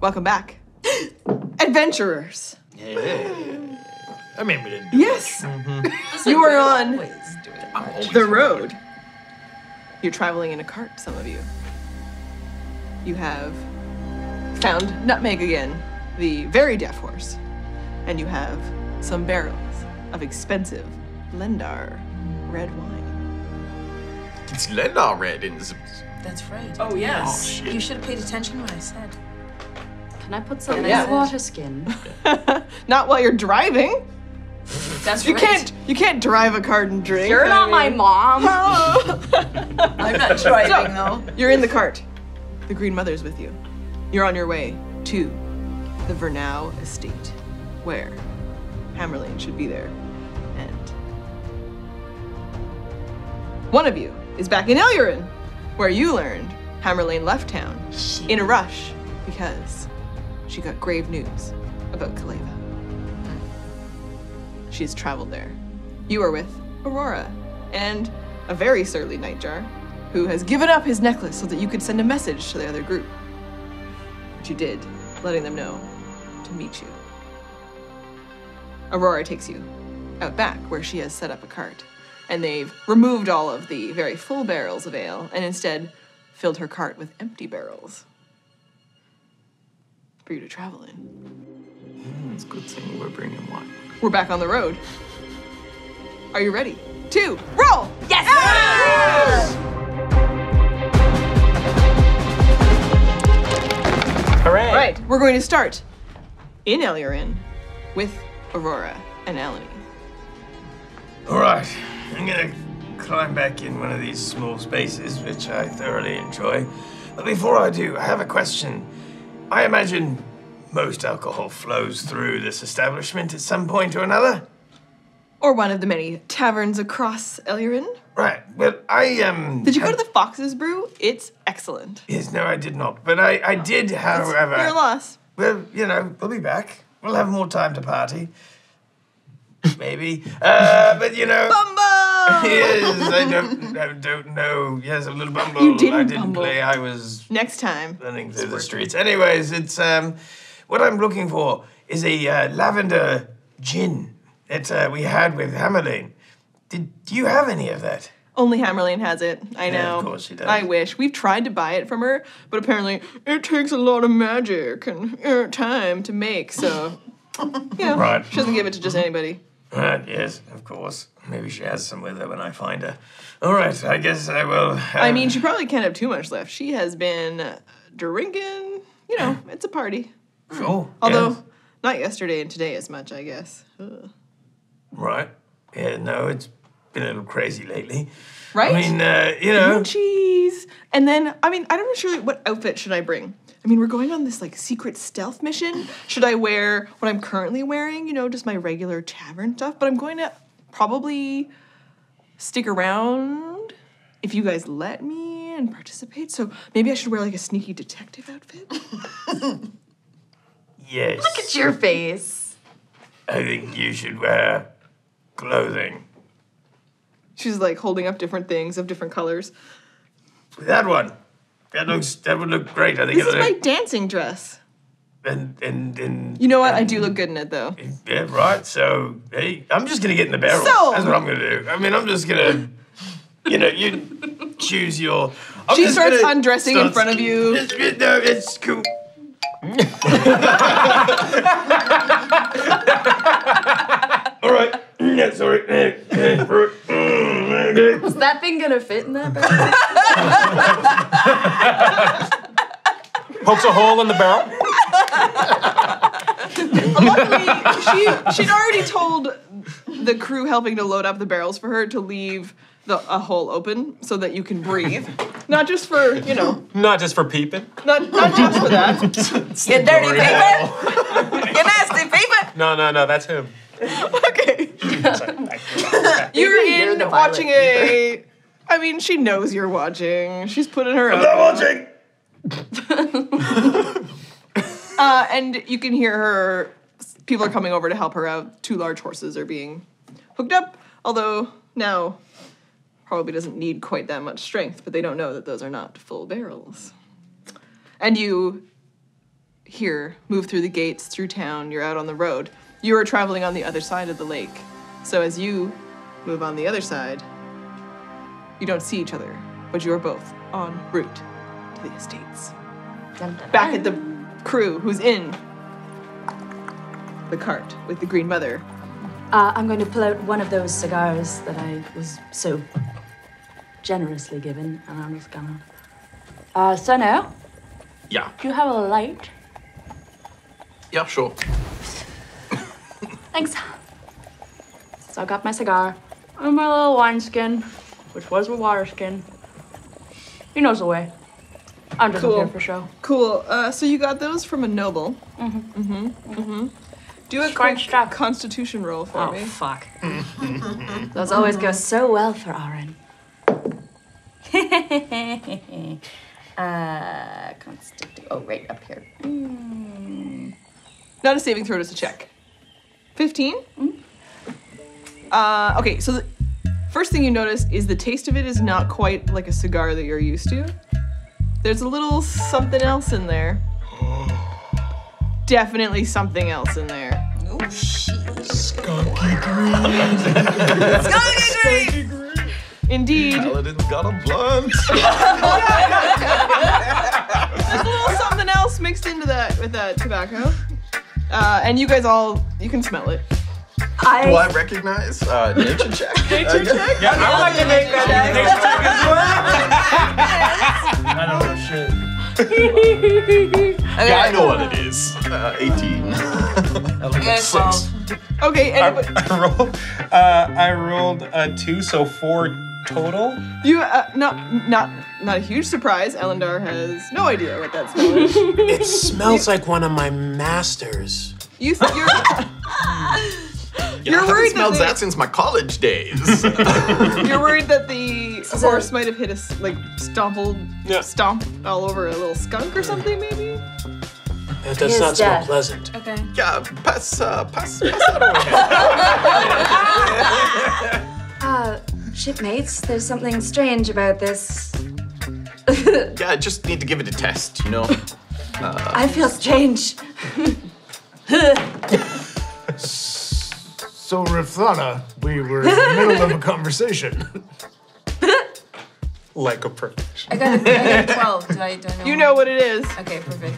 Welcome back. Adventurers. I mean, we didn't do Yes. Mm-hmm. You are on the road. You're traveling in a cart, some of you. You have found Nutmeg again, the very deaf horse. And you have some barrels of expensive Lendar red wine. It's Lendar red in this. That's right. Oh yes. Oh, you should have paid attention when I said. Can I put oh, some yeah. in water skin? Not while you're driving. That's You right. can't you can't drive a cart and drink. You're I not my mean- mom. I'm not driving though. You're in the cart. The Green Mother's with you. You're on your way to the Vernau estate, where Hammerlain should be there. And one of you is back in Elurinn, where you learned Hammerlain left town in a rush because she got grave news about Kaleva. She has traveled there. You are with Aurora and a very surly Nightjar who has given up his necklace so that you could send a message to the other group. Which you did, letting them know to meet you. Aurora takes you out back where she has set up a cart, and they've removed all of the very full barrels of ale and instead filled her cart with empty barrels for you to travel in. Hmm, it's a good thing we're bringing wine. We're back on the road. Are you ready? Two, roll! yes! Hooray! Right, we're going to start in Elurinn with Aurora and Ahloni. All right, I'm gonna climb back in one of these small spaces, which I thoroughly enjoy. But before I do, I have a question. I imagine most alcohol flows through this establishment at some point or another. Or one of the many taverns across Elurinn. Right. Well, I um. Did you go to the Fox's Brew? It's excellent. Yes. No, I did not. But I, I did, however. Your loss. Well, you know, we'll be back. We'll have more time to party. Maybe. Uh, but you know. Bumbo! yes, I don't, I don't know. Yes, a little bumble. You didn't I didn't bumble. play. I was Next time. running through the streets. Anyways, it's um, what I'm looking for is a uh, lavender gin that uh, we had with Hammerlain. Did do you have any of that? Only Hammerlain has it. I know. Yeah, of course she does. I wish. We've tried to buy it from her, but apparently it takes a lot of magic and uh, time to make, so. Yeah. Right. She doesn't give it to just anybody. Right. Yes, of course. Maybe she has some with her when I find her. All right. I guess I will. Have... I mean, she probably can't have too much left. She has been drinking. You know, it's a party. Oh, Although, yes. not yesterday and today as much, I guess. Ugh. Right. Yeah. No, it's been a little crazy lately. Right? I mean, uh, you know. Cheese. And then, I mean, I don't know sure what outfit should I bring. I mean, we're going on this like secret stealth mission. Should I wear what I'm currently wearing? You know, just my regular tavern stuff. But I'm going to probably stick around if you guys let me and participate. So maybe I should wear like a sneaky detective outfit. Yes. Look at your face. I think you should wear clothing. She's like holding up different things of different colors. That one. That looks. That would look great. I think This is it'll my dancing dress. And and and. You know what? I do look good in it though. Yeah, right. So hey, I'm just gonna get in the barrel. So- That's what I'm gonna do. I mean, I'm just gonna. You know, you choose your. I'm She starts gonna undressing in front of you. It's, it- no, it's cool. All right. Yeah, sorry. Is that thing gonna fit in that barrel? Pokes a hole in the barrel. Luckily, she she'd already told the crew helping to load up the barrels for her to leave the a hole open so that you can breathe. Not just for you know, Not just for peeping. not not just for that. You dirty paper! you nasty paper! No, no, no. That's him. Okay, you're You're in the watching violet a. I mean, she knows you're watching. She's putting her I'm not up. watching. Uh, and you can hear her. People are coming over to help her out. Two large horses are being hooked up. Although now probably doesn't need quite that much strength, but they don't know that those are not full barrels. And you here move through the gates, through town, you're out on the road. You are traveling on the other side of the lake. So as you move on the other side, you don't see each other, but you're both en route to the estates. Dun, dun, Back at the crew who's in the cart with the green mother. Uh, I'm going to pull out one of those cigars that I was so generously given, and I'm just gonna. Uh, Senno, Yeah. do you have a light? Yeah, sure. Thanks. So I got my cigar and my little wineskin, which was a water skin. He knows the way. I'm just Cool. here for show. Cool. Uh, so you got those from a noble. Mm-hmm. Mm-hmm. Mm-hmm. Do a Short quick stuff. constitution roll for Oh me. fuck. Those always go so well for Arrin. uh, constitu- Oh, right up here. Mm. Not a saving throw, just a check. 15? Uh, okay, so the first thing you notice is the taste of it is not quite like a cigar that you're used to. There's a little something else in there. Definitely something else in there. Oh shit. Skunky green. Skunky green. Indeed, Paladin's got a blunt. there's a little something else mixed into that with that tobacco. Uh, and you guys all, you can smell it. Do I, I recognize uh, nature check? Nature check? Yeah, I would like to make that I don't know shit. Yeah, I know what it is. Uh, 18. Okay, so Six. Okay, anybody, I rolled. Uh, I rolled a two, so four total. you, uh, not, not, not a huge surprise. El'Undar has no idea what that smell is. It smells like one of my masters. You, th- you're, Yeah, You're I haven't worried that smelled they- that since my college days. You're worried that the horse might have hit us, like stompled, Yeah. stomped all over a little skunk or something, maybe. That does His not smell death. pleasant. okay. yeah, pass, uh, pass, pass that over uh, shipmates, there's something strange about this. Yeah, I just need to give it a test, you know? I feel strange. So, Rifthana, we were in the middle of a conversation. Like a perfection. I got, a, I got a 12. Do I, do I know? You know what it is. Okay, perfect.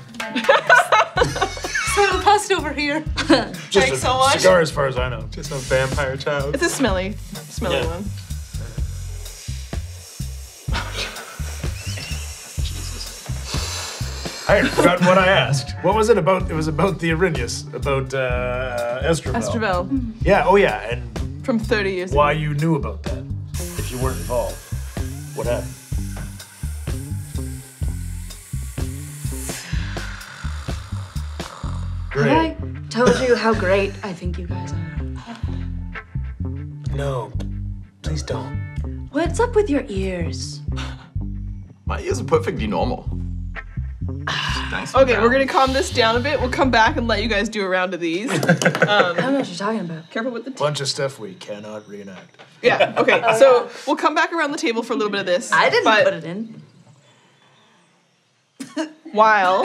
Passed over here. Just Thanks a so much. cigar, as far as I know. Just a vampire child. It's a smelly, smelly Yeah. one. I had forgotten what I asked. What was it about? It was about the Erinyes, about uh, Estravelle. Estravelle Yeah, oh yeah, and from 30 years why ago. you knew about that, if you weren't involved. What happened? Have I told you how great I think you guys are? No, please don't. What's up with your ears? My ears are perfectly normal. Nice and Okay, we're gonna calm this down a bit. We'll come back and let you guys do a round of these. Um, I don't know what you're talking about. Careful with the. T- Bunch of stuff we cannot reenact. yeah. Okay. Oh, so we'll come back around the table for a little bit of this. I didn't but put it in. while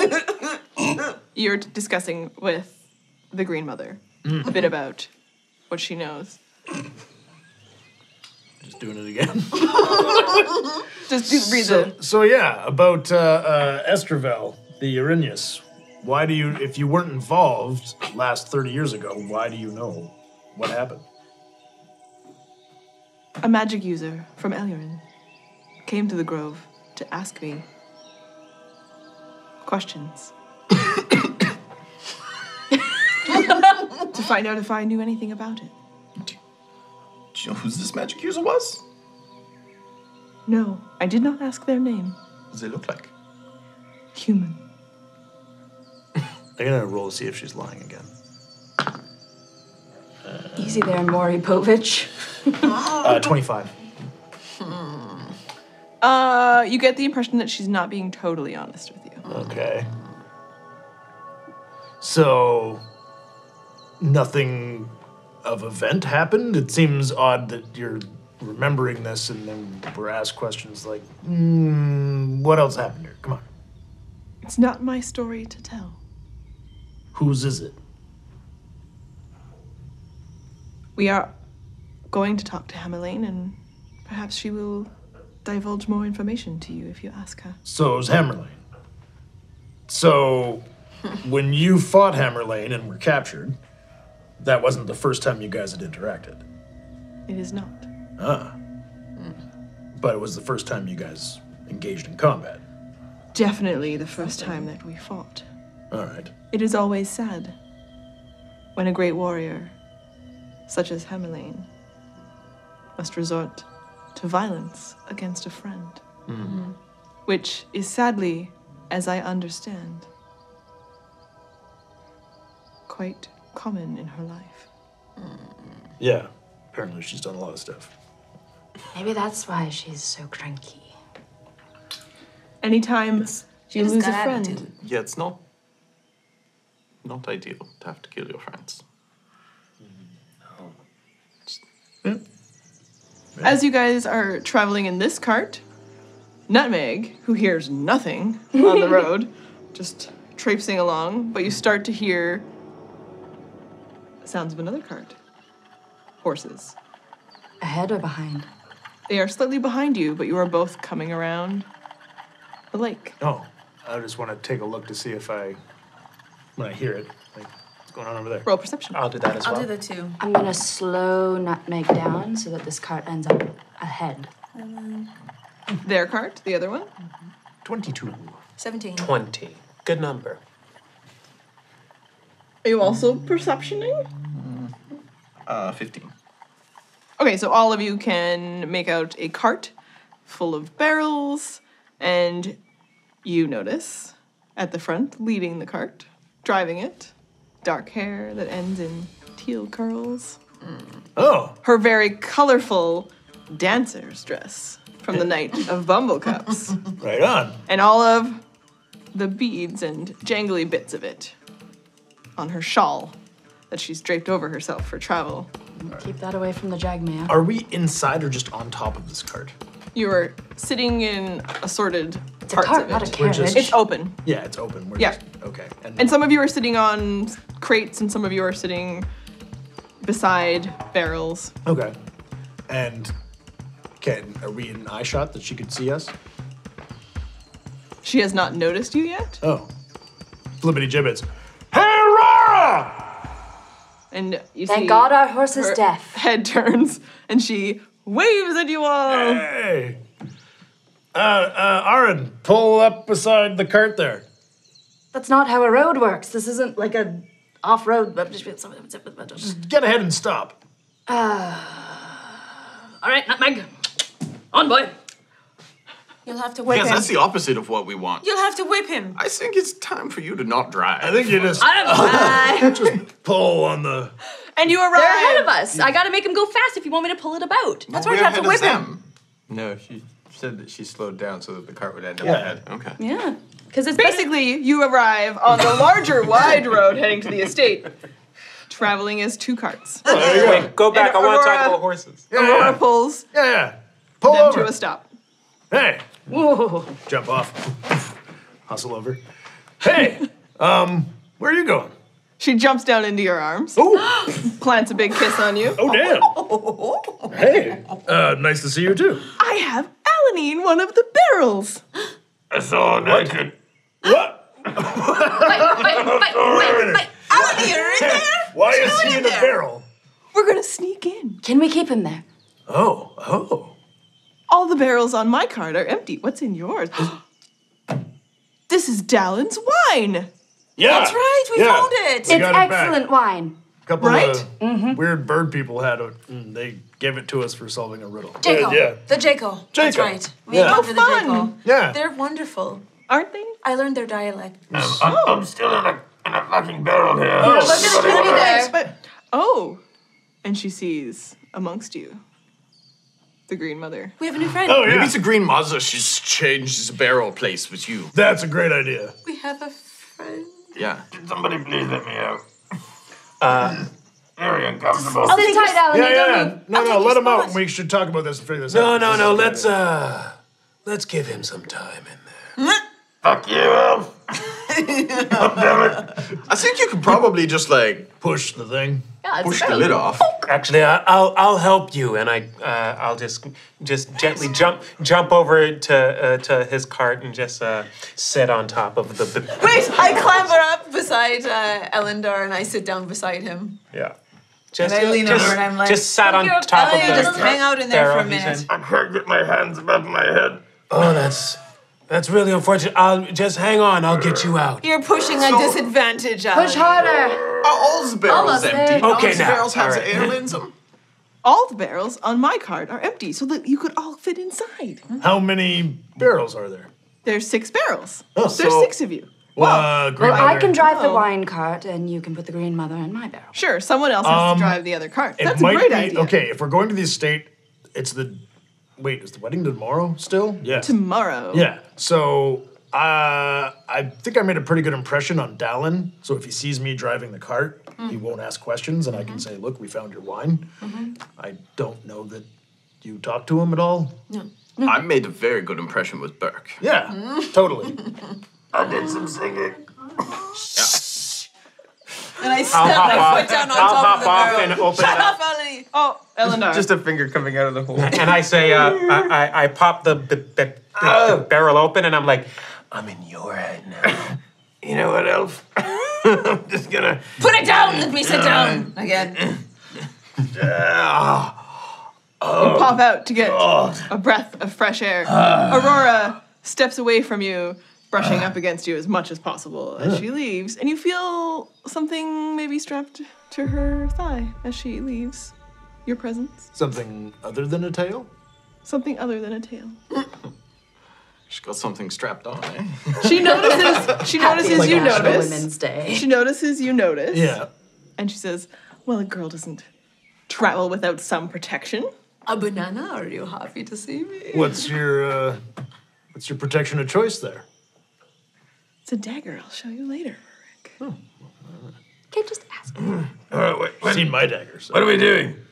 you're discussing with the Green Mother a bit mm. about what she knows. Just doing it again. Just do, read the. So yeah, about uh, uh, Estravelle, the Erinyes. Why do you, if you weren't involved last 30 years ago, why do you know what happened? A magic user from Elurinn came to the grove to ask me questions. to find out if I knew anything about it. Do you know who this magic user was? No, I did not ask their name. What does it look like? Human. I'm gonna roll to see if she's lying again. Easy there, Maury Povich. Uh, 25. Uh, you get the impression that she's not being totally honest with you. Okay. So, nothing of event happened? It seems odd that you're remembering this and then we're asked questions like, mm, what else happened here? Come on. It's not my story to tell. Whose is it? We are going to talk to Hammerlain, and perhaps she will divulge more information to you if you ask her. So was Hammerlain. So when you fought Hammerlain and were captured, that wasn't the first time you guys had interacted. It is not. Ah. But it was the first time you guys engaged in combat. Definitely the first time that we fought. All right. It is always sad when a great warrior, such as Hammerlain, must resort to violence against a friend. Which is sadly, as I understand, quite common in her life. Yeah. Apparently she's done a lot of stuff. Maybe that's why she's so cranky. Anytime you just lose a got friend, attitude. Yeah, it's not not ideal to have to kill your friends. Mm, as you guys are traveling in this cart, Nutmeg, who hears nothing on the road, just traipsing along, but you start to hear sounds of another cart. Horses. Ahead or behind? They are slightly behind you, but you are both coming around the lake. Oh, I just want to take a look to see if I, when I hear it, like, what's going on over there? Roll perception. I'll do that as well. I'll well. do that too. I'm gonna slow Nutmeg down so that this cart ends up ahead. Their cart, the other one. 22. 17. 20. Good number. Are you hmm. also perceptioning? Uh, 15. Okay, so all of you can make out a cart full of barrels, and you notice at the front, leading the cart, driving it, dark hair that ends in teal curls. Hmm. Oh, Her very colorful dancer's dress from the eh. night of Bumblecups, right on. and all of the beads and jangly bits of it on her shawl that she's draped over herself for travel. Keep that away from the Jagmea. Are we inside or just on top of this cart? You are sitting in assorted It's a cart, of not a carriage. just- It's open. Yeah, it's open. We're Yeah. just- okay. And, And some of you are sitting on crates and some of you are sitting beside barrels. okay. And can are we in eye shot that she could see us? She has not noticed you yet, Oh, flippity gibbets. Hey, and you see Thank God our horse is her deaf. head turns and she waves at you all. Hey. Uh, uh, Arrin, pull up beside the cart there. That's not how a road works. This isn't like a off-road. Just get ahead and stop. Uh, all right, Nutmeg. On, boy. You'll have to whip Yes, him. that's the opposite of what we want. You'll have to whip him. I think it's time for you to not drive. I think you just I don't Just pull on the. And you arrive. They're ahead of us. I gotta make him go fast if you want me to pull it about. That's We're why you have to ahead of whip him. No, she said that she slowed down so that the cart would end up Yeah. ahead. Okay. Yeah, because it's better- Basically, you arrive on the larger, wide road heading to the estate, traveling as two carts. Wait, go back. I want to talk about horses. Yeah. Aurora pulls Yeah, yeah. Pull them over. to a stop. Hey, Whoa. jump off. Hustle over. Hey, um, where are you going? She jumps down into your arms, Oh, plants a big kiss on you. oh, damn. Hey, uh, nice to see you too. I have Alanine in one of the barrels. I saw naked. What? Wait, wait, wait, wait, wait. Alan, you're in there? Why is he in in a barrel? We're gonna sneak in. Can we keep him there? Oh, oh. All the barrels on my cart are empty. What's in yours? this is Dallin's wine. Yeah. That's right, we yeah. found it. It's got it back. excellent wine. couple Right? of weird bird people had it. and mm, they gave it to us for solving a riddle. Jaco. Yeah, The Jaco. That's right. We Yeah. encountered oh, the Oh, fun. Jaco. yeah. They're wonderful. Aren't they? I learned their dialect. Um, oh. I'm, I'm still in a, in a fucking barrel here. Oh, Anybody there? But oh, and she sees amongst you the Green Mother. We have a new friend. oh Maybe yeah. it's a green Mazda. She's changed his barrel place with you. That's a great idea. We have a friend. Yeah. Somebody please let me out. Very uncomfortable. Sit tight, Alan. Yeah, you don't yeah. move. No, I'll no, let your him out. spot. We should talk about this and figure this No, out. no, no, no. is a good Let's uh, let's give him some time in there. Fuck you, Elf. I think you could probably just like push the thing. Yeah, it's push the lid off. Actually, I, I'll I'll help you, and I uh, I'll just just gently jump jump over to uh, to his cart and just uh, sit on top of the. the Wait, I clamber up beside uh, El'Undar and I sit down beside him. Yeah. Just, I lean just, over and I'm like, just sat on top of Ellie, the. just hang out in there for a minute. I can't get my hands above my head. Oh, that's that's really unfortunate. I'll just hang on. I'll get you out. You're pushing a disadvantage, Ellie. Push harder. Are all the barrels Almost empty? there. None Okay, of the now, barrels have all right. ale in them. All the barrels on my cart are empty, so that you could all fit inside. How many barrels are there? There's six barrels. Oh, There's so- six of you. Well, uh, Green Well, I can drive the Oh. wine cart, and you can put the green mother in my barrel. Sure, someone else has Um, to drive the other cart. That's a great be idea. okay if we're going to the estate. It's the wait. Is the wedding tomorrow still? Yeah. Tomorrow. Yeah. So uh, I think I made a pretty good impression on Dallin. So if he sees me driving the cart, Mm. he won't ask questions, and I Mm-hmm. can say, "Look, we found your wine." I don't know that you talked to him at all. No. I made a very good impression with Burke. Yeah, Mm. totally. I did some singing. And I I'll step my off. foot down on I'll top hop of the off barrel. and open Shut it up. up, Ellie. Oh, Eleanor. Just a finger coming out of the hole. And I say, uh, I, I, I pop the, the, the, the, Oh. the barrel open, and I'm like, I'm in your head now. You know what, Elf? I'm just gonna. Put it down. Let me sit down again. You pop out to get God. a breath of fresh air. Aurora steps away from you, brushing up against you as much as possible as she leaves, and you feel something maybe strapped to her thigh as she leaves your presence. Something other than a tail. Something other than a tail. She's got something strapped on, eh? She notices. She notices Happy you National notice. Women's Day. She notices you notice. Yeah. And she says, "Well, a girl doesn't travel without some protection." A banana? Are you happy to see me? What's your uh, what's your protection of choice there? It's a dagger. I'll show you later. Rick. Okay, just ask. All right, wait, I've wait, seen my daggers. So. what are we doing?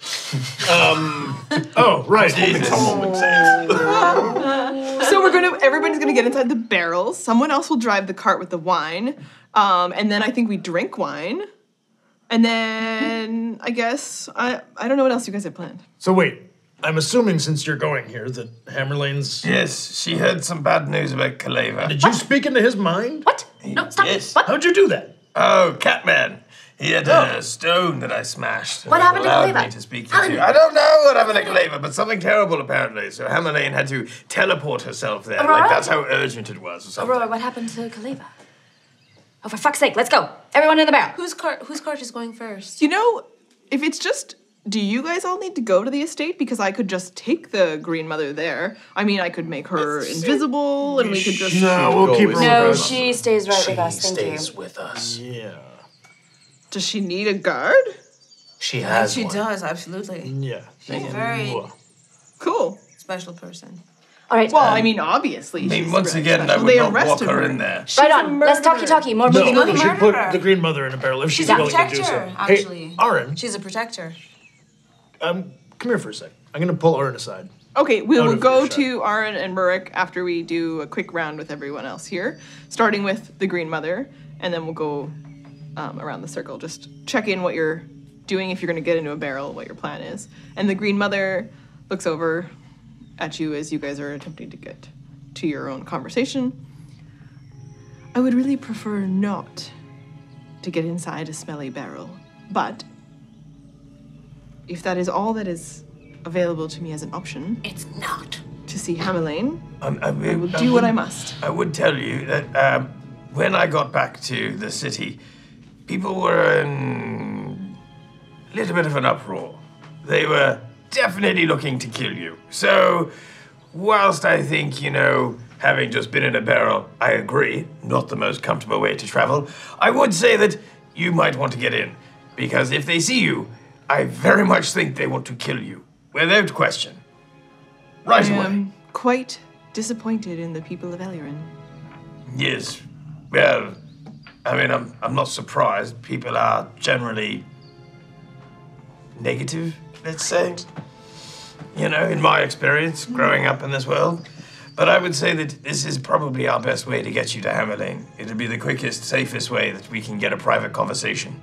Oh, right. So we're gonna. Everybody's gonna get inside the barrels. Someone else will drive the cart with the wine, um, and then I think we drink wine, and then I guess I I don't know what else you guys have planned. So wait, I'm assuming since you're going here that Hammerlain's. Yes, she heard some bad news about Kaleva. Did you speak into his mind? What? No, stop. Yes. What? How'd you do that? Oh, Catman. He had a oh. stone that I smashed. What it happened to allowed Kaleva? me to speak into. I don't know what happened to Kaleva, but something terrible apparently. So Hammerlain had to teleport herself there. Like that's how urgent it was or something. Aurora, what happened to Kaleva? Oh, for fuck's sake, let's go. Everyone in the barrel. Whose cart? Whose cart is going first? You know, if it's just. Do you guys all need to go to the estate? Because I could just take the Green Mother there. I mean, I could make her invisible, and we could just. No, we'll keep her No, with us. she stays right she with us. Thank stays you. with us. Yeah. Does she need a guard? She has She one. does, absolutely. Yeah. She's a very Cool. special person. All right. Well, I um, mean, obviously. I mean, once really again, I would They not walk arrested her in there. right She's a on. Let's talkie murderer. talkie. More No, boogie not we should put the Green Mother in a barrel if she's, She's a willing to do so. protector, actually. Hey, Arrin, She's a protector. Um, come here for a sec. I'm gonna pull Arrin aside. Okay, we will go to Arrin and Murik after we do a quick round with everyone else here, starting with the Green Mother, and then we'll go um, around the circle. Just check in what you're doing if you're going to get into a barrel, what your plan is. And the Green Mother looks over at you as you guys are attempting to get to your own conversation. I would really prefer not to get inside a smelly barrel, but if that is all that is available to me as an option, It's not. to see Hammerlain, I'm- I, I will would- do what I must. I would tell you that um, when I got back to the city, people were in a little bit of an uproar. They were definitely looking to kill you. So, whilst I think, you know, having just been in a barrel, I agree, not the most comfortable way to travel, I would say that you might want to get in. Because if they see you, I very much think they want to kill you, without question. Right I away. am quite disappointed in the people of Elurinn. Yes. Well, I mean, I'm, I'm not surprised. People are generally negative, let's say. You know, in my experience growing up in this world. But I would say that this is probably our best way to get you to Hammerlain. It'll be the quickest, safest way that we can get a private conversation.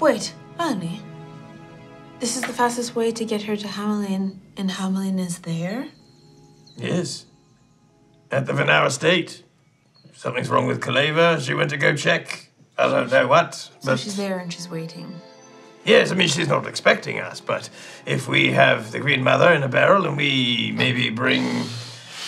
Wait, Melanie. This is the fastest way to get her to Hamelin, and Hamelin is there? Yes. At the Vernau estate. Something's wrong with Kaleva. She went to go check. I don't know what. So But she's there and she's waiting. yes, I mean she's not expecting us. But if we have the Green Mother in a barrel and we maybe bring,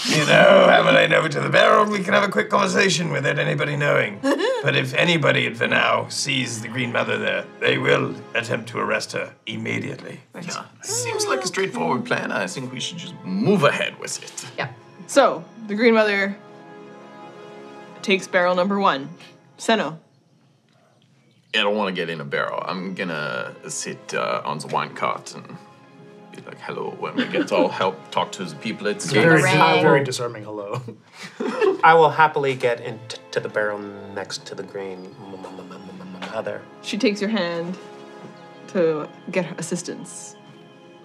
you know, Hammerlain over to the barrel, we can have a quick conversation without anybody knowing. but if anybody at Vernau sees the Green Mother there, they will attempt to arrest her immediately. Yeah, seems like a straightforward plan. I think we should just move ahead with it. Yeah. So the Green Mother takes barrel number one. Senno. I don't want to get in a barrel. I'm gonna sit uh, on the wine cart and be like, hello, when we get all help, talk to the people It's Very, very disarming hello. I will happily get into the barrel next to the green mother. She takes your hand to get her assistance,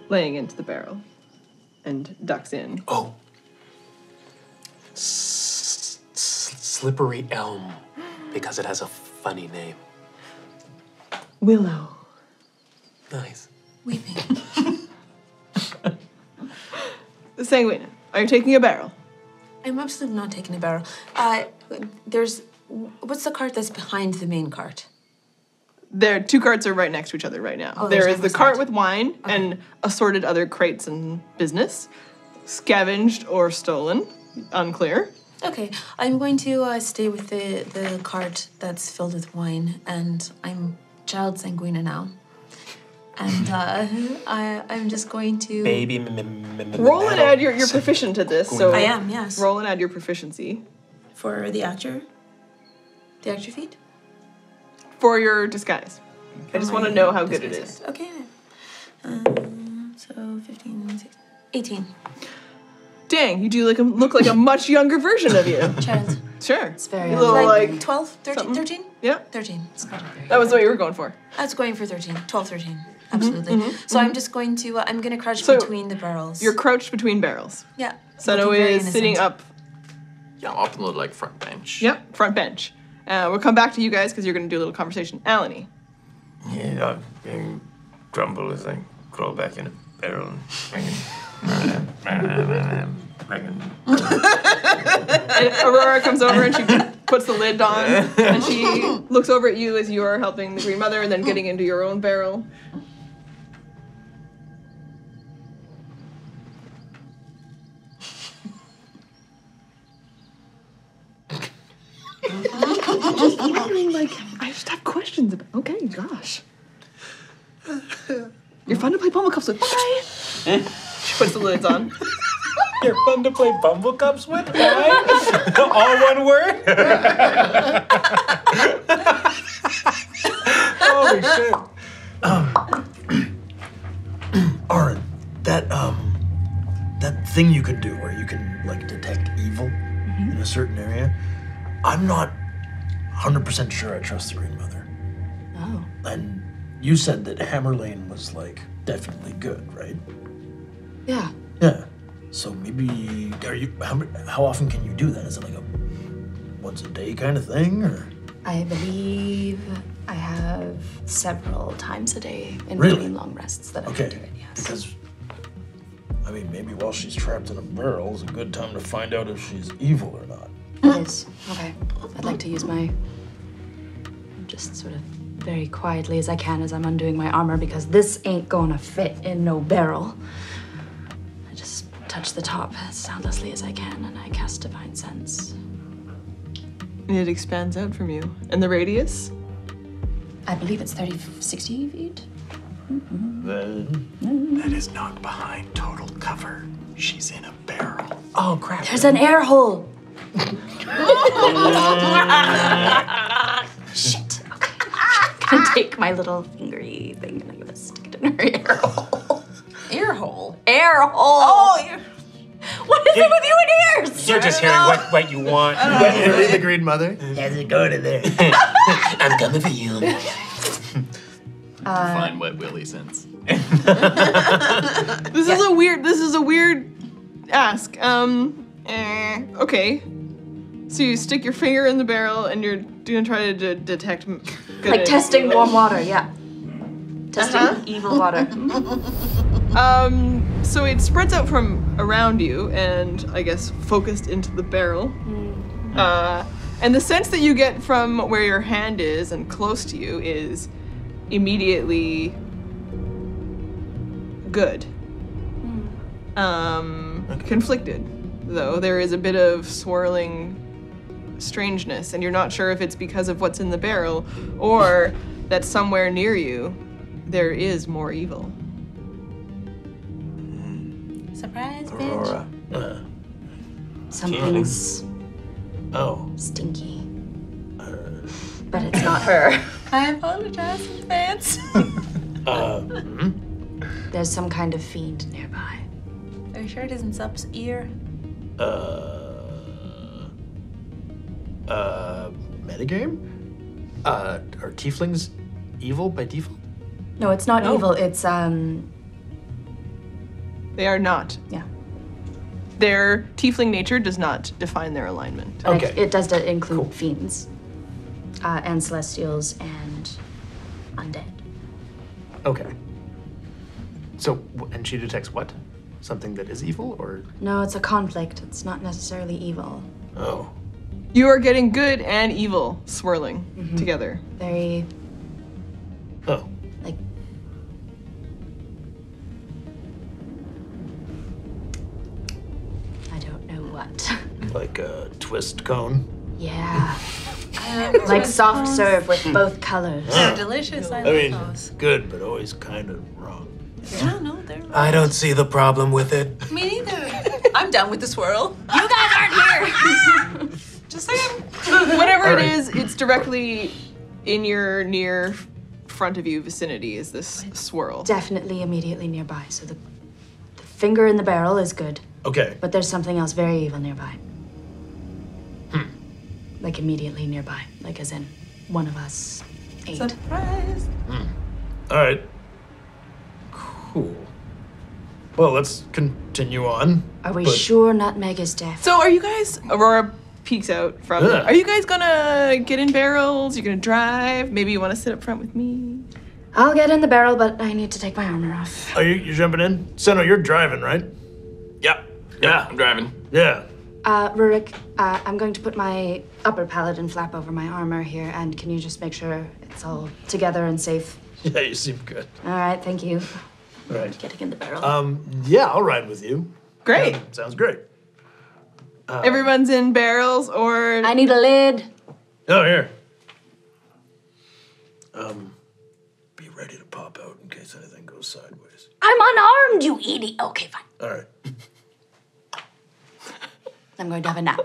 laying into the barrel, and ducks in. Oh. S- s- slippery elm, because it has a funny name. Willow. Nice. Weeping. Sanguina, are you taking a barrel? I'm absolutely not taking a barrel. Uh, there's. What's the cart that's behind the main cart? There, two carts are right next to each other right now. Oh, there's the cart with wine and assorted other crates and business, scavenged or stolen, unclear. Okay, I'm going to uh, stay with the, the cart that's filled with wine, and I'm child sanguina now. And uh, I, I'm just going to. Baby. M- m- m- Roll and metal. add your you're proficient at this, so I am, yes. roll and add your proficiency For the actor? The actor feat? for your disguise. I just want to know how good it is. Okay. Um, so 15, 16, 18. Dang, you do like a, look like a much younger version of you. Child. Sure. It's very You little Like, like, 12, 13, something. 13? yeah. 13. That was what you were going for. I was going for 13. 12, 13. Absolutely. so I'm just going to, uh, I'm going to crouch So, between the barrels. You're crouched between barrels. yeah. Senno looking very is sitting up. Yeah, I'm up on the like front bench. Yep, front bench. Uh, we'll come back to you guys because you're going to do a little conversation. Ahloni. Yeah, I I grumble as I crawl back in a barrel and And Aurora comes over and she puts the lid on and she looks over at you as you are helping the Green Mother and then getting into your own barrel. Just wondering, like, I just have questions about. Okay, gosh. You're fun to play Bumblecups with. Bye. she puts the lids on. You're fun to play Bumblecups with, right? All one word? Holy shit. Arrin, that um, that thing you could do where you can like detect evil in a certain area. I'm not 100% sure I trust the Green Mother. Oh. And you said that Hammerlain was like definitely good, right? Yeah. Yeah. So maybe are you how, how often can you do that? Is it like a once a day kind of thing or I believe I have several times a day in Really? between long rests that I Okay. can do it, yes. because I mean maybe while she's trapped in a barrel is a good time to find out if she's evil or not. It is. Okay. I'd like to use my. Just sort of very quietly as I can as I'm undoing my armor because this ain't gonna fit in no barrel. I just touch the top as soundlessly as I can and I cast Divine Sense. And it expands out from you. And the radius? I believe it's 30, 60 feet. Mm-hmm. Mm-hmm. That is not behind total cover. She's in a barrel. Oh, crap. There's an air hole! Shit. I'm gonna take my little fingery thing and I'm gonna stick it in her ear hole. Ear hole. Air hole! Oh, ear. What is it with you and ears? You're just hearing what, what you want. the Green Mother? How's it going in there? I'm coming for you. Find what willy sense. This is a weird this is a weird ask. Um Eh, okay. So you stick your finger in the barrel and you're gonna try to de- detect. m- good Like testing warm water, yeah. Testing Uh-huh. evil water. Um, so it spreads out from around you and I guess focused into the barrel. Uh, and the sense that you get from where your hand is and close to you is immediately good. Um, conflicted, though. There is a bit of swirling strangeness, and you're not sure if it's because of what's in the barrel or that somewhere near you there is more evil. Surprise, bitch. Aurora. Uh, Something's oh. stinky. But it's not her. I apologize in advance. Uh, There's some kind of fiend nearby. Are you sure it isn't Sup's ear? uh, uh, metagame? Uh, are tieflings evil by default? No, it's not No. evil. It's um They are not. yeah. Their tiefling nature does not define their alignment. But Okay. It, it does to include fiends, uh, and celestials and undead. Okay. So, w- and she detects what? Something that is evil, or No, it's a conflict. It's not necessarily evil. oh, You are getting good and evil swirling mm-hmm. together. Very oh, like I don't know what. like a twist cone. yeah. like soft serve with both colors. They're delicious. I, I mean, those. good, but always kind of wrong. No, no, they're I don't see the problem with it. Me neither. I'm done with the swirl. You guys aren't here. Just saying. Whatever it Alright. it's directly in your near front of you vicinity is this swirl. Definitely immediately nearby. So the, the finger in the barrel is good, Okay. but there's something else very evil nearby. Hmm. Like immediately nearby, like as in one of us ate. Surprise. Hmm. All right. Cool. Well, let's continue on. Are we but- sure Nutmeg is deaf? So are you guys Aurora peeks out from Ugh. Are you guys gonna get in barrels? You're gonna drive? Maybe you wanna sit up front with me? I'll get in the barrel, but I need to take my armor off. Are you you jumping in? Senno, you're driving, right? Yep. Yeah. I'm driving. Yeah. Uh, Rurik, uh, I'm going to put my upper paladin flap over my armor here, and can you just make sure it's all together and safe? Yeah, you seem good. All right, thank you. All right. Getting in the barrel. Um, yeah, I'll ride with you. Great. Sounds great. Everyone's in barrels or I need a lid. Oh, here. Um, be ready to pop out in case anything goes sideways. I'm unarmed, you idiot. Okay, fine. All right. I'm going to have a nap.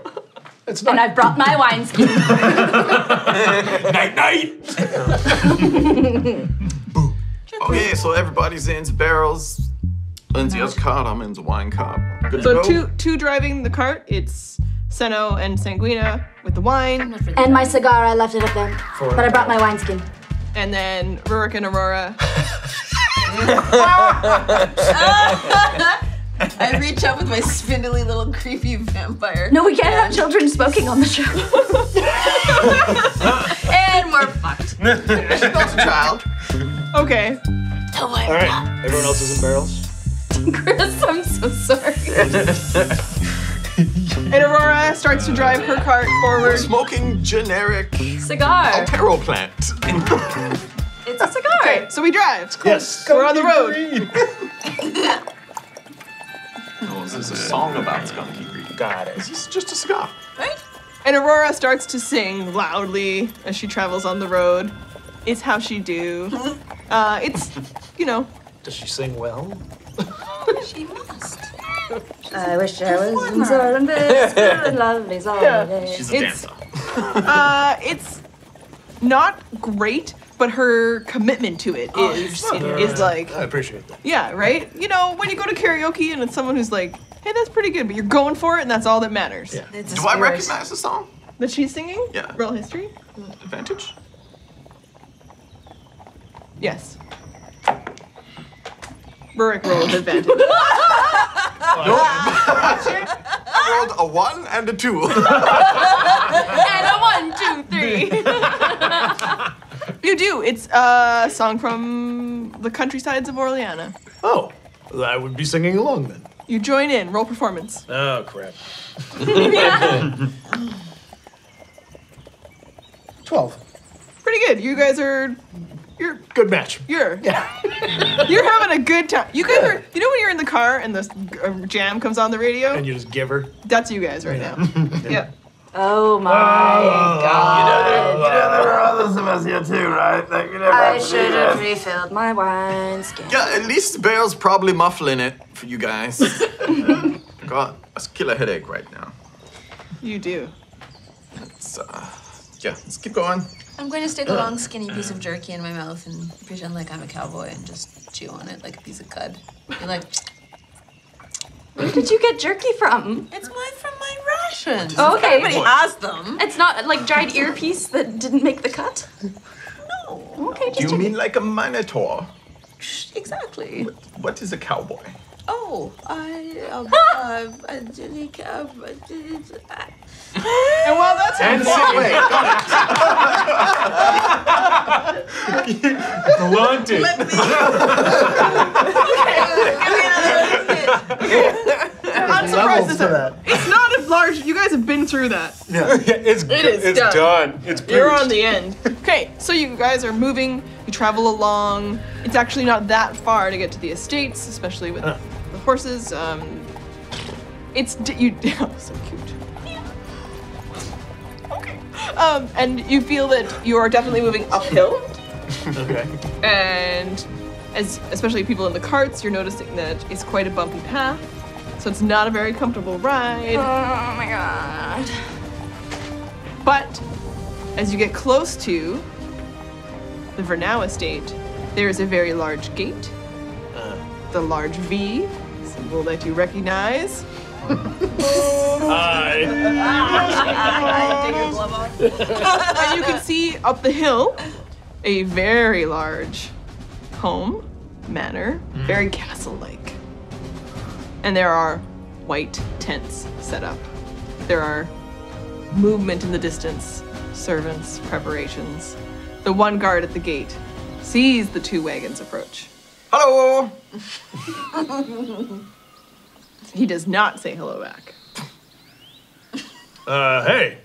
It's And. I've brought my wineskin. Night night. okay, so everybody's in barrels. Lindsay has a cart. I'm in the wine cart. Good so go. two two driving the cart, it's Senno and Sanguina with the wine, and my cigar, I left it up there. For- But I brought my wineskin. and then Rurik and Aurora. I reach out with my spindly little creepy vampire. No, we can't have children smoking on the show. And we're fucked. That's a child. Okay. Don't All right. Everyone else is in barrels. Chris. I'm so sorry. And Aurora starts to drive her cart forward. Smoking generic Cigar. taro plant. It's a cigar. Okay, so we drive. Yes. We're on the road. oh, is this a song about Skunky Greed. Got it. This is just a cigar. And Aurora starts to sing loudly as she travels on the road. It's how she do. Uh, it's, you know, Does she sing well? She must. I wish I was in Soren Best, and lovely Soren She's a It's- dancer. uh, it's not great, but her commitment to it is is like, I appreciate that. yeah, right. You know, when you go to karaoke and it's someone who's like, hey, that's pretty good, but you're going for it, and that's all that matters. Yeah. It's a Do I recognize the song? That she's singing. Yeah. Real history. Advantage? Yes. Rurik rolled advantage. rolled a one and a two. and a one, two, three. You do. It's a song from the countrysides of Orleana. Oh, I would be singing along then. You join in. Roll performance. Oh crap. Twelve. Pretty good. You guys are. You're Good match. You're yeah. you're having a good time. You guys are. You know when you're in the car and the uh, jam comes on the radio? And you just give her. That's you guys right now. yeah. Oh my You god. know, there, you know there are others of us here too, right? That you never I should have refilled my wine skin. yeah, at least the barrel's probably muffling it for you guys. I got a killer headache right now. You do. It's, uh, yeah, let's keep going. I'm going to stick a long, skinny piece of jerky in my mouth and pretend like I'm a cowboy and just chew on it like a piece of cud. Be like, Where did you get jerky from? it's my from my rations. Oh, okay. Everybody has them. It's not like dried earpiece that didn't make the cut? No. Okay, just Do you checking. mean like a minotaur? Exactly. What is a cowboy? Oh, I, uh, uh, I didn't, uh, uh, And while that's And happening, Blunted. I'm surprised this to that. It's not as large. You guys have been through that. Yeah, it's It is it's done. done. It's You're preached. on the end. Okay, so you guys are moving. You travel along. It's actually not that far to get to the estates, especially with the horses. Um, it's d- you. Oh, so cute. Okay. Um, and you feel that you are definitely moving uphill. Okay. and as especially people in the carts, you're noticing that it's quite a bumpy path. So it's not a very comfortable ride. Oh my god. But as you get close to the Vernau estate, there is a very large gate. uh. the large V, symbol that you recognize. Hi. and you can see up the hill a very large home, manor, mm. very castle like. And there are white tents set up. There are movement in the distance, servants, preparations. The one guard at the gate sees the two wagons approach. Hello. He does not say hello back. Uh, hey.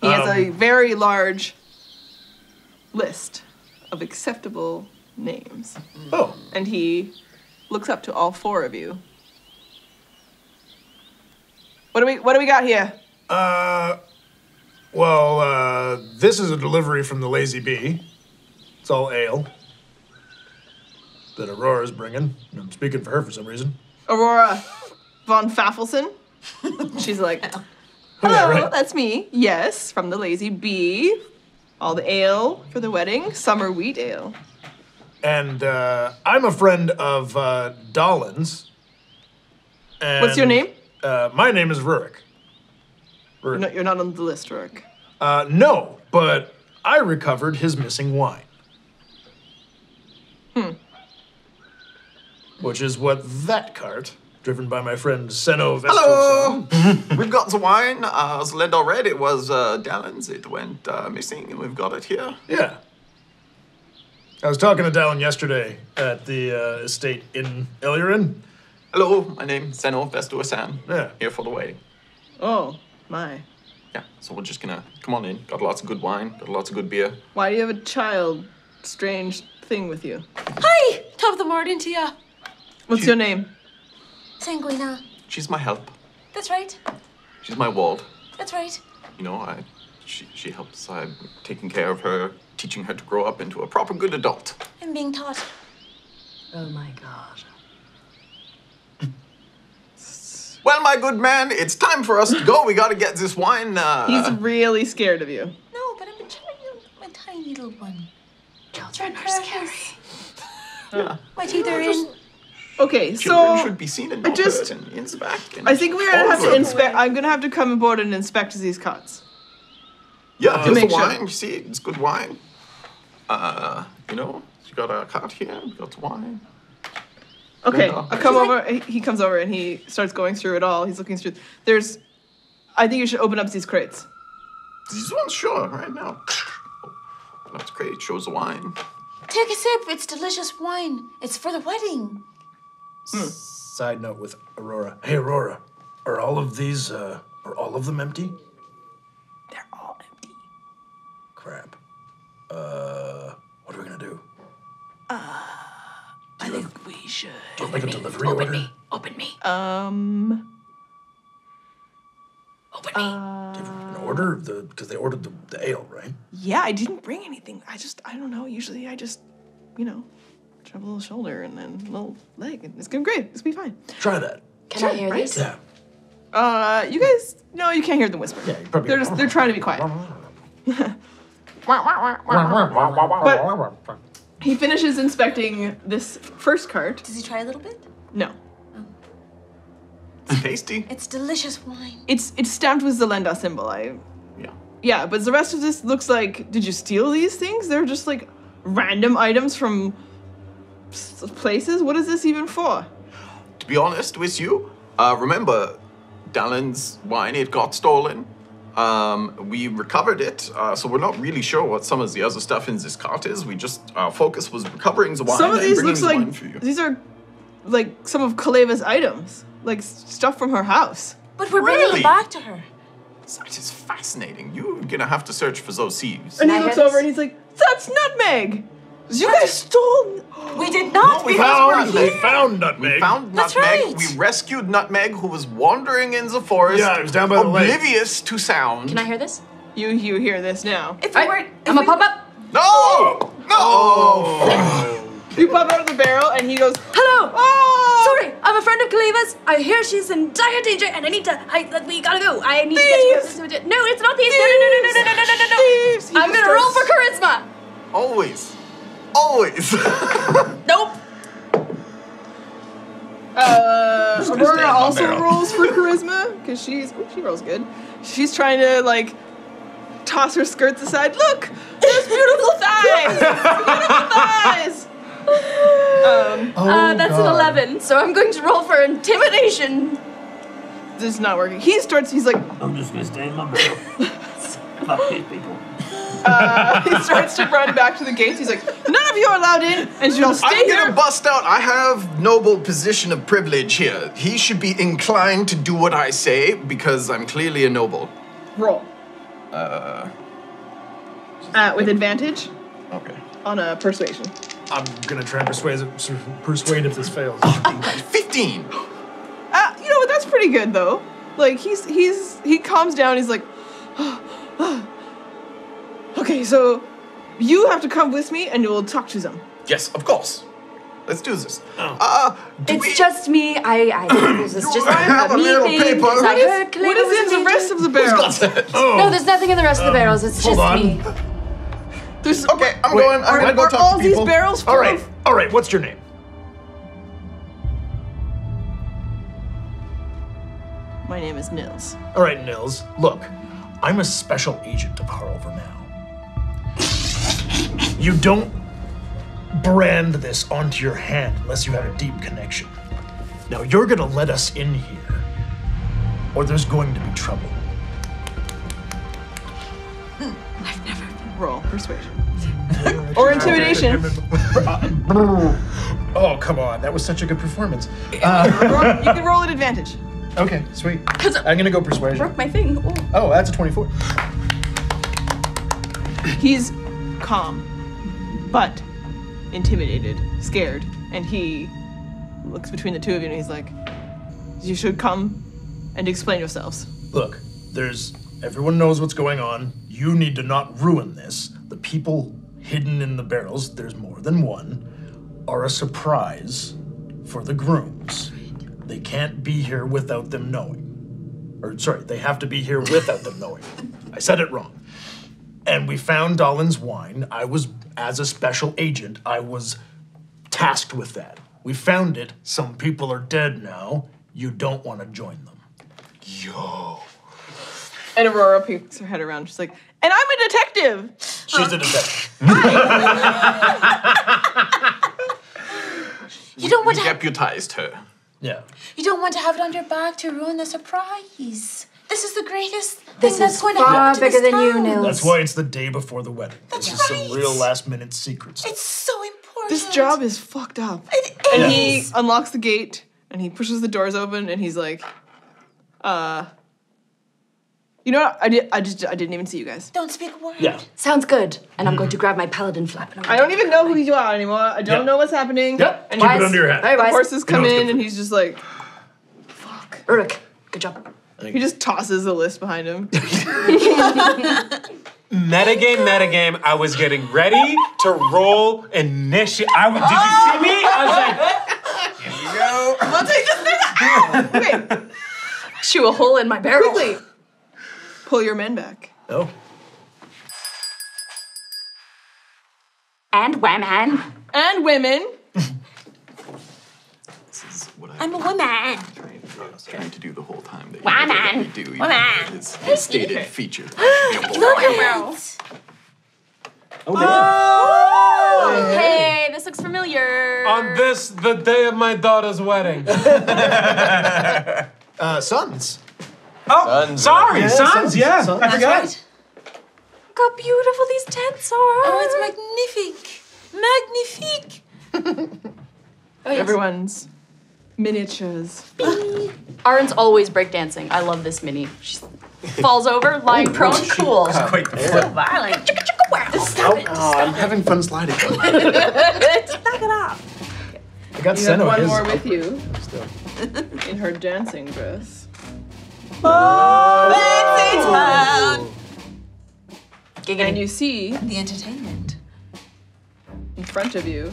He has a Um, very large list of acceptable names. Oh. And he looks up to all four of you. What do we what do we got here? Uh, well, uh, this is a delivery from the Lazy Bee. It's all ale that Aurora's bringing. I'm speaking for her for some reason. Aurora von Faffelson. She's like, Yeah, Hello, right. that's me. Yes, from the Lazy Bee. All the ale for the wedding, summer wheat ale. And uh, I'm a friend of uh, Dolan's. What's your name? Uh, my name is Rurik. You're not, you're not on the list, Rurik. Uh, no, but I recovered his missing wine. Hmm. Which is what that cart, driven by my friend Senno Hello. we've got the wine. Uh, as Lendar red, it was uh, Dallin's. It went uh, missing, and we've got it here. Yeah. I was talking to Dallin yesterday at the uh, estate in Elurinn. Hello, my name's Senno Vestuu-Essan. Yeah. Here for the wedding. Oh, my. Yeah, so we're just gonna come on in. Got lots of good wine, got lots of good beer. Why do you have a child strange thing with you? Hi, top of the morning to ya. What's your name? Sanguina. She's my help. That's right. She's my ward. That's right. You know, I, she, she helps. I'm taking care of her, teaching her to grow up into a proper good adult. I'm being taught. Oh my god. Well, my good man, it's time for us to go. We gotta get this wine. Uh, He's really scared of you. No, but I'm a child. I'm a tiny little one. Children are scary. yeah. My teeth are in. Okay, Children so should be seen and I not just- heard and inspect. And I think we're gonna have to inspect. I'm gonna have to come aboard and inspect these cots. Yeah, Uh, here's the make sure. wine. You see, it's good wine. Uh, you know, you got a cart here. We got wine. Okay, Yeah. I'll come over. he- He comes over and he starts going through it all. He's looking through. There's I think you should open up these crates. These ones, sure, right now. That's great. Shows the wine. Take a sip. It's delicious wine. It's for the wedding. Side note with Aurora. Hey, Aurora, are all of these, uh, are all of them empty? They're all empty. Crap. Uh, what are we gonna do? Uh I think we should. Do you like a delivery Open order? me. Open me. Um. Open me. An order? Of the because they ordered the, the ale, right? Yeah, I didn't bring anything. I just, I don't know. Usually I just, you know, shove a little shoulder and then a little leg, and it's gonna be great. It's gonna be fine. Try that. Can I hear right? this? Yeah. Uh, you guys, no, you can't hear them whisper. Yeah, you probably- They're just, they're trying to be quiet. but he finishes inspecting this first cart. Does he try a little bit? No, It's tasty. It's delicious wine. it's it's stamped with the Lendar symbol. I Yeah. yeah, but the rest of this looks like. Did you steal these things? They're just like random items from s- places. What is this even for? To be honest with you, uh, remember Dallin's wine, it got stolen. Um, we recovered it, uh, so we're not really sure what some of the other stuff in this cart is. We just, our focus was recovering the wine Some of and these bringing looks the like wine for you. these are like some of Kaleva's items, like stuff from her house. But we're bringing Really? it back to her. That is fascinating. You're gonna have to search for those thieves. And he looks over and he's like, "That's nutmeg. You guys stole." We did not. we found we're it. here. found nutmeg. We found That's Nutmeg. right. We rescued Nutmeg, who was wandering in the forest, Yeah, it was down by the lake. oblivious to sound. Can I hear this? You you hear this now? If we weren't, I'm gonna pop up. No! No! Oh. You pop out of the barrel and he goes, Hello. "Oh, Sorry, I'm a friend of Kaleva's. I hear she's in dire danger, and I need to. I we gotta go. I need Thieves! to get to. No, it's not these. No, no, no, no, no, no, no, no, no, no. Thieves! I'm gonna roll for charisma. Always. Always. Nope. Uh, gonna stay in Aurora also rolls for charisma because she's oh, she rolls good. She's trying to like toss her skirts aside. Look, there's beautiful thighs. beautiful thighs. Um, Oh, Uh, that's an 11, so I'm going to roll for intimidation. this is not working. He starts. He's like, I'm just gonna stay in my barrel. Fuck these people. Uh, he starts to run back to the gates. He's like, none of you are allowed in, and you'll stay I'm here. gonna bust out. I have noble position of privilege here. He should be inclined to do what I say because I'm clearly a noble. Roll Uh, uh, with advantage okay. on a persuasion. I'm gonna try and persuade, persuade if this fails. 15. Uh, you know what? That's pretty good though. Like he's he's he calms down. He's like, okay, so you have to come with me, and we'll talk to them. Yes, of course. Let's do this. Uh, do It's we- just me. I. I think this is just I have a a me little thing. paper. because I What is- heard Kaleva What is in the rest of the barrel? Oh, No, there's nothing in the rest of the barrels. It's just on. me. There's Okay, I'm Wait, going. I'm gonna go are talk all to these people. barrels full All right, all right. What's your name? My name is Nils. All right, Nils. Look, I'm a special agent of Harlver now. You don't brand this onto your hand unless you have a deep connection. Now you're gonna let us in here, or there's going to be trouble. Hmm, I've never roll persuasion or intimidation. Oh, come on. That was such a good performance. Roll- you can roll at advantage. Okay, sweet. I'm gonna go persuasion. Broke my thing. Oh. Oh, that's a 24. He's calm, but intimidated, scared, and he looks between the two of you and he's like, "You should come and explain yourselves." Look, there's everyone knows what's going on. You need to not ruin this. The people hidden in the barrels, there's more than one, are a surprise for the grooms. They can't be here without them knowing. Or sorry, they have to be here without them knowing. I said it wrong. And we found Dolan's wine. I was as a special agent, I was tasked with that. We found it. Some people are dead now. You don't want to join them. Yo. And Aurora peeks her head around. She's like, "And I'm a detective." She's a detective. You don't want We to. Have, deputized her. Yeah. you don't want to have it on your back to ruin the surprise. This is the greatest This thing that's is going to far happen to bigger this than you, town. Nils. That's why it's the day before the wedding. That's this is some real last minute secrets. It's so important. This job is fucked up. It And is. he unlocks the gate and he pushes the doors open and he's like, uh, you know what? I did. I just. I didn't even see you guys. Don't speak a word. Yeah. Sounds good. And I'm going to grab my paladin flap. And I'm I don't even know who you are anymore. I don't Yep. know what's happening. Yep. And Keep he- it under your hat. Very the horses come know in and he's just like, "Fuck." Uruk, good job. He just tosses the list behind him. Metagame, metagame. I was getting ready to roll initiative. I w- did you see me? I was like, here We'll take this thing out. Okay, Chew a hole in my barrel. quickly, pull your men back. Oh. And women. And women. This is what I I'm a I've woman. Been trying, trying to do the whole time. That you Woman. never let me do. even Woman. though It's a stated feature. Oh, Hey, this looks familiar. on this, the day of my daughter's wedding. Uh, sons. Oh, Sons. sorry, Yeah, sons. sons, Yeah, sons. I forgot. right. Look how beautiful these tents are. Oh, it's magnifique. Magnifique. Oh, yes. Everyone's miniatures. Arrin's always breakdancing. I love this mini. She falls over, lying oh, prone. Cool. Quite the flip. Violent. Oh, oh, I'm having fun sliding. Knock it off. I got You have Senno one his. more with you Still. in her dancing dress. Oh! And you see The entertainment. in front of you.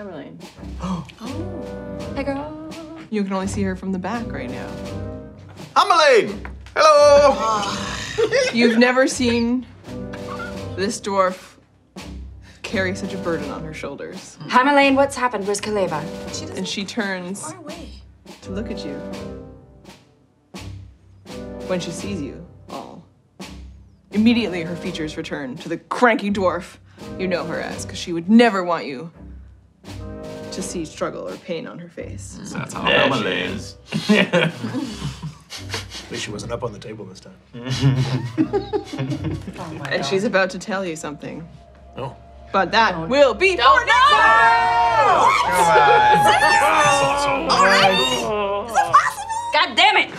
Caroline. Oh. Hey, girl. You can only see her from the back right now. Hammerlain! Hello! You've never seen this dwarf carry such a burden on her shoulders. Hammerlain, what's happened? Where's Kaleva? She And she turns to look at you. When she sees you all, immediately her features return to the cranky dwarf you know her as, because she would never want you to see struggle or pain on her face. That's how There she is. At least she wasn't up on the table this time. And she's about to tell you something. Oh. But that will be for Oh, God damn it!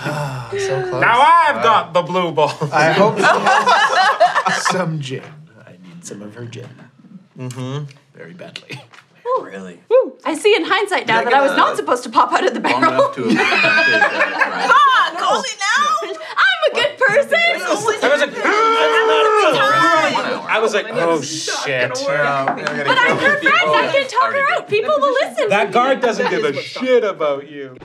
So close. Now I've got the blue ball. I hope she has Some gin. I need some of her gin. Mm-hmm. Very badly. Really? I see in hindsight now that I was not supposed to pop out of the barrel. enough to have planted? Call it now. I'm a good person. I was like, I was like, oh shit. But I'm her friend. I can talk her out. People will listen. That guard doesn't give a shit about you.